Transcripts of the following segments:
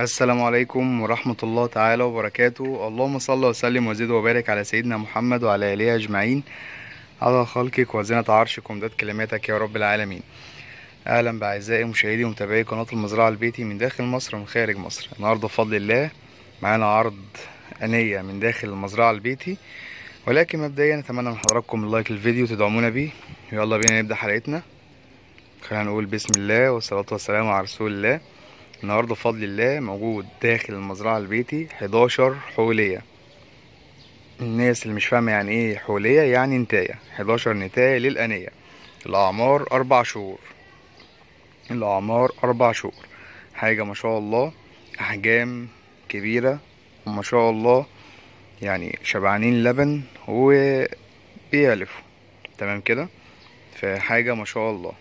السلام عليكم ورحمة الله تعالى وبركاته. اللهم صل وسلم وزد وبارك على سيدنا محمد وعلى آله أجمعين. على خلقك وزنة عرشك ومداد كلماتك يا رب العالمين. أهلا بأعزائي مشاهدي ومتابعي قناة المزرعة البيتي من داخل مصر ومن خارج مصر. النهاردة بفضل الله معانا عرض أنية من داخل المزرعة البيتي. ولكن مبدئيا أتمنى من حضراتكم اللايك للفيديو تدعمونا بيه. يلا بينا نبدأ حلقتنا. خلينا نقول بسم الله والصلاة والسلام على رسول الله. النهارده بفضل الله موجود داخل المزرعة البيتي 11 حولية. الناس اللي مش فاهمة يعني إيه حولية يعني نتاية. 11 نتاية للأنية. الأعمار أربع شهور. الأعمار أربع شهور. حاجة ما شاء الله أحجام كبيرة وما شاء الله يعني شبعانين لبن وبيألفوا تمام كده؟ فحاجة ما شاء الله.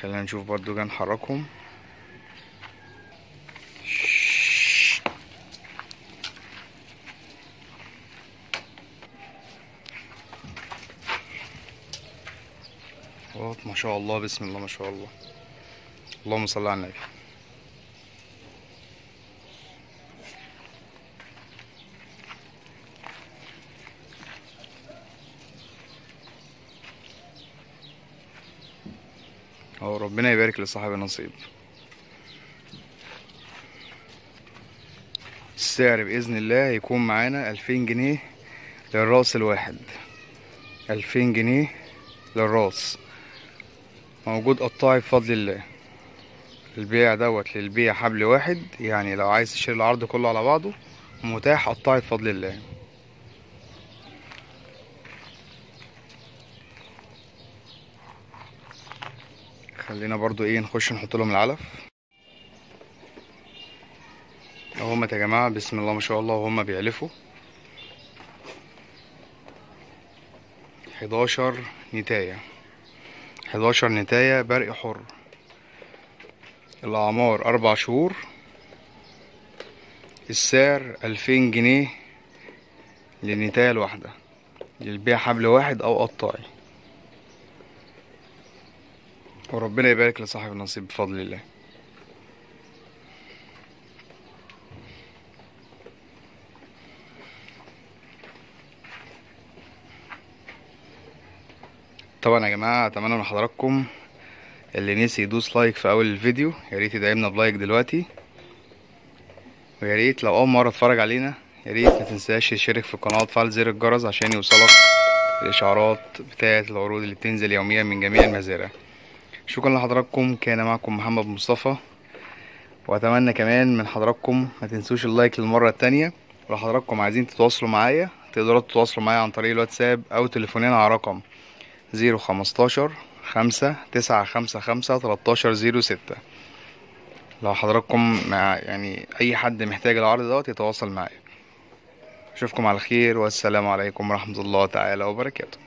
خلينا نشوف برضو جا نحركهم اهوت ما شاء الله بسم الله ما شاء الله. اللهم صل على النبي. اهو ربنا يبارك لصاحب النصيب. السعر بإذن الله هيكون معانا ألفين جنيه للراس الواحد. ألفين جنيه للراس. موجود قطاعي بفضل الله. البيع دوت للبيع حبل واحد يعني لو عايز تشتري العرض كله على بعضه متاح قطاعي بفضل الله. خلينا برضو إيه نخش نحط لهم العلف. اهو يا جماعة بسم الله ما شاء الله وهم بيعلفوا. 11 نتاية. 11 نتايه برق حر. الأعمار أربع شهور. السعر ألفين جنيه للنتاية الواحدة. للبيع حبل واحد أو قطاعي وربنا يبارك لصاحب النصيب بفضل الله. طبعا يا جماعة أتمنى من حضراتكم اللي نسي يدوس like في أول الفيديو. يا ريت يدعمنا ب like دلوقتي. ويا ريت لو أول مرة تتفرج علينا يا ريت ما تنساش تشترك في القناه وتفعل زر الجرس عشان يوصلك الإشعارات بتاعة العروض اللي بتنزل يوميا من جميع المزارع. شكرا لحضراتكم. كان معكم محمد مصطفى. وأتمنى كمان من حضراتكم ما تنسوش ال like للمرة التانية. ولو حضراتكم عايزين تتواصلوا معايا تقدروا تتواصلوا معايا عن طريق الواتساب أو تليفونين على رقم zero خمستاشر خمسة تسعة خمسة خمسة تلاتاشر zero ستة. لو حضراتكم مع يعني أي حد محتاج العرض دوت يتواصل معايا. أشوفكم على خير والسلام عليكم ورحمة الله تعالى وبركاته.